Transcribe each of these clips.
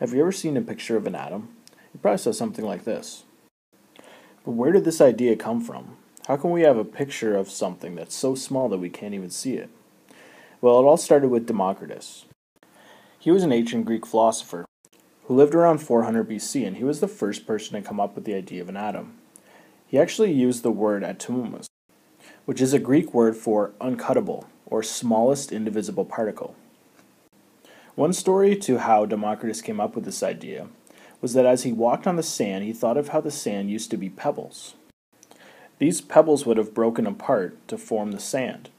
Have you ever seen a picture of an atom? It probably says something like this. But where did this idea come from? How can we have a picture of something that's so small that we can't even see it? Well, it all started with Democritus. He was an ancient Greek philosopher who lived around 400 BC, and he was the first person to come up with the idea of an atom. He actually used the word atomos, which is a Greek word for uncuttable, or smallest indivisible particle. One story to how Democritus came up with this idea was that as he walked on the sand, he thought of how the sand used to be pebbles. These pebbles would have broken apart to form the sand,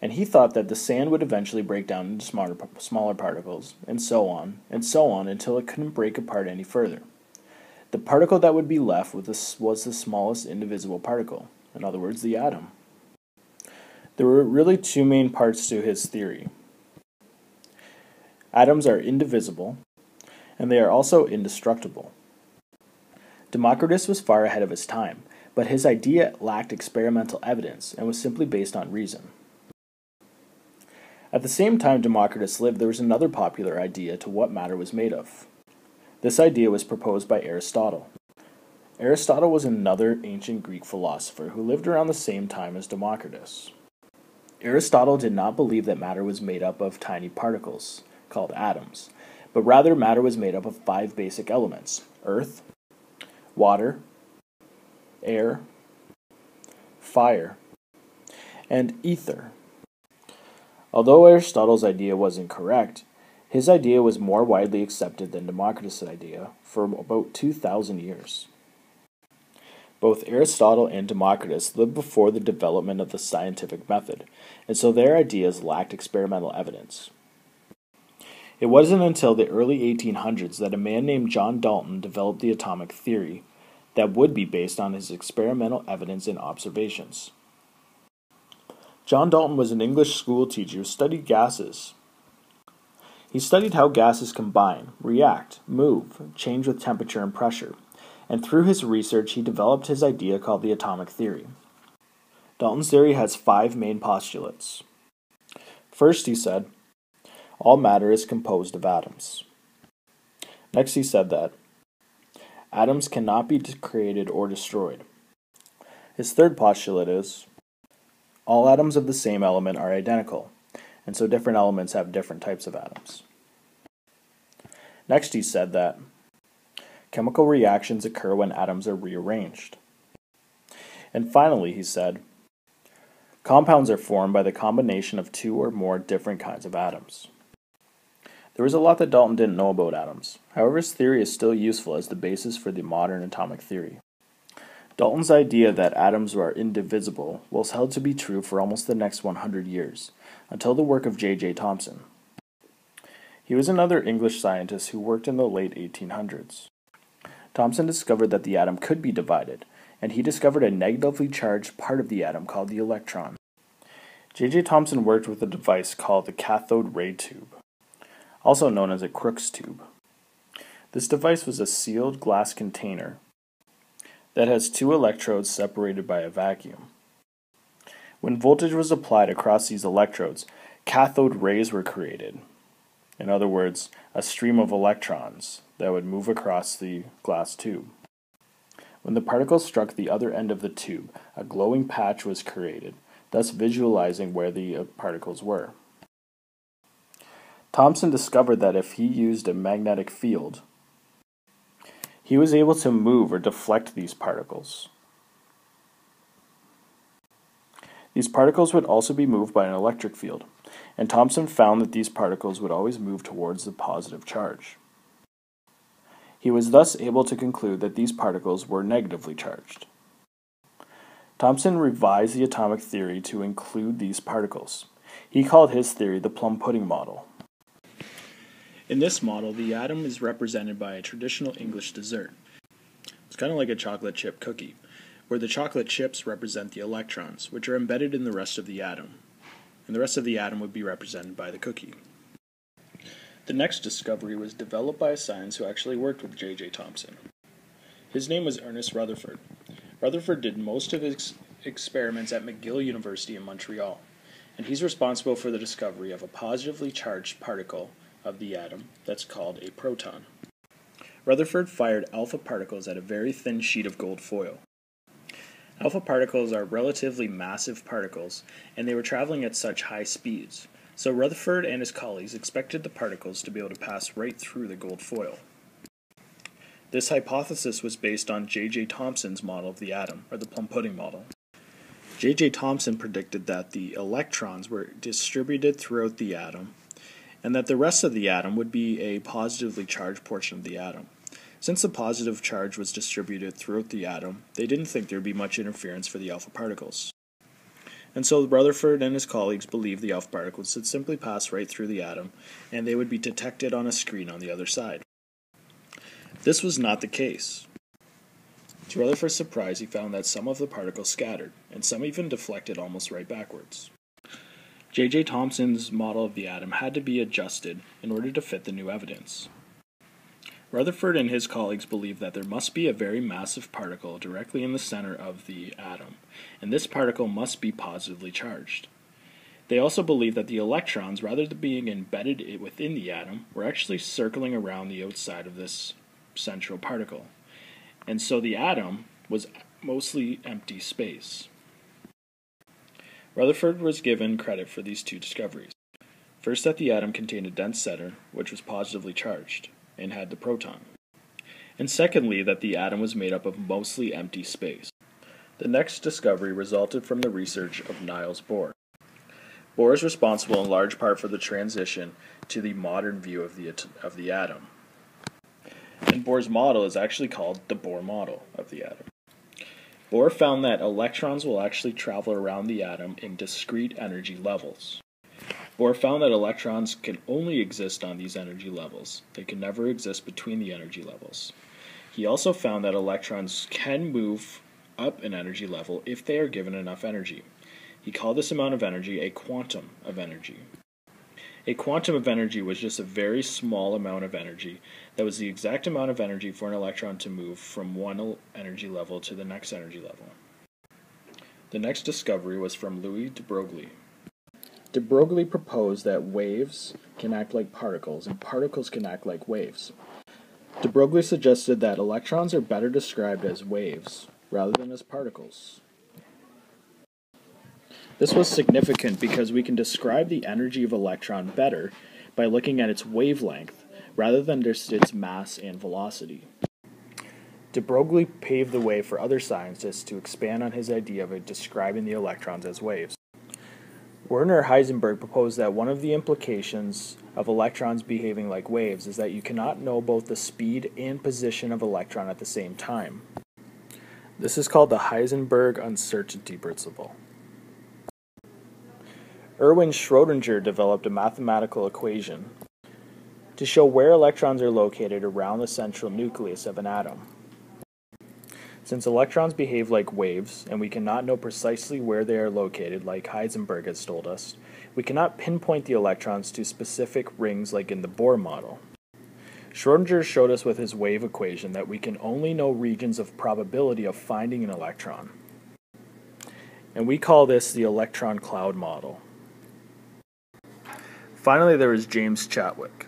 and he thought that the sand would eventually break down into smaller, smaller particles, and so on, and so on until it couldn't break apart any further. The particle that would be left was the, was the smallest indivisible particle, in other words, the atom. There were really two main parts to his theory. Atoms are indivisible, and they are also indestructible. Democritus was far ahead of his time, but his idea lacked experimental evidence and was simply based on reason. At the same time Democritus lived, there was another popular idea to what matter was made of. This idea was proposed by Aristotle. Aristotle was another ancient Greek philosopher who lived around the same time as Democritus. Aristotle did not believe that matter was made up of tiny particles, called atoms, but rather matter was made up of five basic elements earth, water, air, fire, and ether. Although Aristotle's idea was incorrect, his idea was more widely accepted than Democritus' idea for about 2,000 years. Both Aristotle and Democritus lived before the development of the scientific method, and so their ideas lacked experimental evidence. It wasn't until the early 1800s that a man named John Dalton developed the atomic theory that would be based on his experimental evidence and observations. John Dalton was an English school teacher who studied gases. He studied how gases combine, react, move, change with temperature and pressure, and through his research he developed his idea called the atomic theory. Dalton's theory has five main postulates. First, he said, all matter is composed of atoms. Next, he said that atoms cannot be created or destroyed. His third postulate is all atoms of the same element are identical, and so different elements have different types of atoms. Next, he said that chemical reactions occur when atoms are rearranged. And finally, he said, compounds are formed by the combination of two or more different kinds of atoms. There was a lot that Dalton didn't know about atoms. However, his theory is still useful as the basis for the modern atomic theory. Dalton's idea that atoms are indivisible was held to be true for almost the next 100 years, until the work of J.J. Thomson. He was another English scientist who worked in the late 1800s. Thomson discovered that the atom could be divided, and he discovered a negatively charged part of the atom called the electron. J.J. Thomson worked with a device called the cathode ray tube also known as a Crookes tube. This device was a sealed glass container that has two electrodes separated by a vacuum. When voltage was applied across these electrodes, cathode rays were created. In other words, a stream of electrons that would move across the glass tube. When the particles struck the other end of the tube, a glowing patch was created, thus visualizing where the uh, particles were. Thomson discovered that if he used a magnetic field, he was able to move or deflect these particles. These particles would also be moved by an electric field, and Thomson found that these particles would always move towards the positive charge. He was thus able to conclude that these particles were negatively charged. Thomson revised the atomic theory to include these particles. He called his theory the plum pudding model. In this model, the atom is represented by a traditional English dessert. It's kind of like a chocolate chip cookie, where the chocolate chips represent the electrons, which are embedded in the rest of the atom, and the rest of the atom would be represented by the cookie. The next discovery was developed by a scientist who actually worked with J.J. Thomson. His name was Ernest Rutherford. Rutherford did most of his experiments at McGill University in Montreal, and he's responsible for the discovery of a positively charged particle of the atom that's called a proton. Rutherford fired alpha particles at a very thin sheet of gold foil. Alpha particles are relatively massive particles, and they were traveling at such high speeds, so Rutherford and his colleagues expected the particles to be able to pass right through the gold foil. This hypothesis was based on J.J. Thomson's model of the atom, or the plum pudding model. J.J. Thomson predicted that the electrons were distributed throughout the atom, and that the rest of the atom would be a positively charged portion of the atom. Since the positive charge was distributed throughout the atom, they didn't think there would be much interference for the alpha particles. And so Rutherford and his colleagues believed the alpha particles would simply pass right through the atom, and they would be detected on a screen on the other side. This was not the case. To Rutherford's surprise, he found that some of the particles scattered, and some even deflected almost right backwards. J.J. Thomson's model of the atom had to be adjusted in order to fit the new evidence. Rutherford and his colleagues believed that there must be a very massive particle directly in the center of the atom, and this particle must be positively charged. They also believed that the electrons, rather than being embedded within the atom, were actually circling around the outside of this central particle. And so the atom was mostly empty space. Rutherford was given credit for these two discoveries. First, that the atom contained a dense center, which was positively charged and had the proton. And secondly, that the atom was made up of mostly empty space. The next discovery resulted from the research of Niels Bohr. Bohr is responsible in large part for the transition to the modern view of the, of the atom. And Bohr's model is actually called the Bohr model of the atom. Bohr found that electrons will actually travel around the atom in discrete energy levels. Bohr found that electrons can only exist on these energy levels. They can never exist between the energy levels. He also found that electrons can move up an energy level if they are given enough energy. He called this amount of energy a quantum of energy. A quantum of energy was just a very small amount of energy that was the exact amount of energy for an electron to move from one energy level to the next energy level. The next discovery was from Louis de Broglie. De Broglie proposed that waves can act like particles and particles can act like waves. De Broglie suggested that electrons are better described as waves rather than as particles. This was significant because we can describe the energy of electron better by looking at its wavelength rather than just its mass and velocity. De Broglie paved the way for other scientists to expand on his idea of describing the electrons as waves. Werner Heisenberg proposed that one of the implications of electrons behaving like waves is that you cannot know both the speed and position of electron at the same time. This is called the Heisenberg uncertainty principle. Erwin Schrödinger developed a mathematical equation to show where electrons are located around the central nucleus of an atom. Since electrons behave like waves, and we cannot know precisely where they are located, like Heisenberg has told us, we cannot pinpoint the electrons to specific rings like in the Bohr model. Schrödinger showed us with his wave equation that we can only know regions of probability of finding an electron. And we call this the electron cloud model. Finally, there was James Chadwick.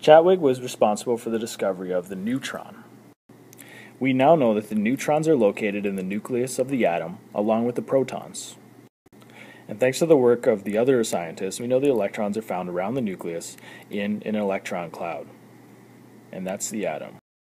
Chadwick was responsible for the discovery of the neutron. We now know that the neutrons are located in the nucleus of the atom along with the protons. And thanks to the work of the other scientists, we know the electrons are found around the nucleus in an electron cloud. And that's the atom.